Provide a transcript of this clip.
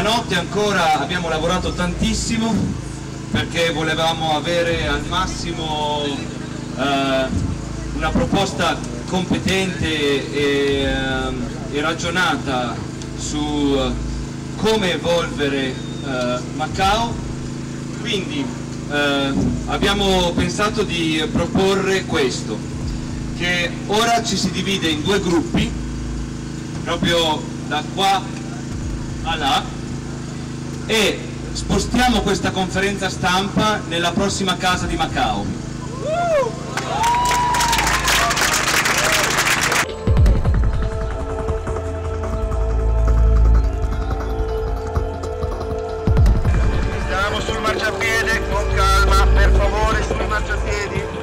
notte ancora abbiamo lavorato tantissimo perché volevamo avere al massimo eh, una proposta competente e, eh, e ragionata su come evolvere eh, Macao. Quindi eh, abbiamo pensato di proporre questo, che ora ci si divide in due gruppi, proprio da qua a là, e spostiamo questa conferenza stampa nella prossima casa di Macao. Stiamo sul marciapiede, con calma, per favore sul marciapiedi.